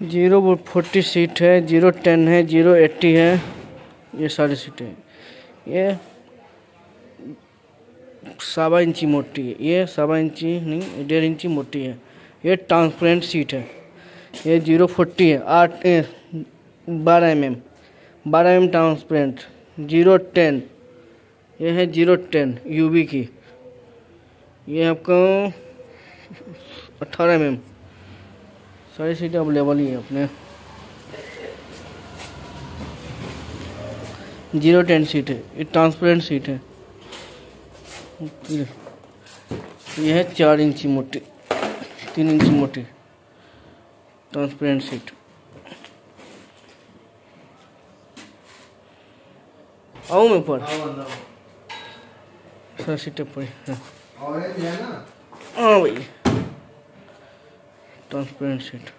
Zero forty seat है, zero ten है, zero eighty है, ये सारी सीटें ये सवा इंची मोटी है, ये सवा इंची नहीं, डेढ़ इंची मोटी है, ये ट्रांसपेरेंट सीट है, ये ज़ीरो फोर्टी है, आठ बारह एम एम, बारह एम ट्रांसपेरेंट ज़ीरो टेन, ये है ज़ीरो टेन यूवी की, ये आपका अट्ठारह एम एम। सारी सीटें अवेलेबल ही हैं अपने। ज़ीरो टेन सीट है ये ट्रांसपेरेंट सीट है। यह है चार इंची मोटी तीन इंची मोटी ट्रांसपेरेंट सीट आऊँ मैं ऊपर। सारी सीटें पड़ी हाँ भाई। Transparent sheet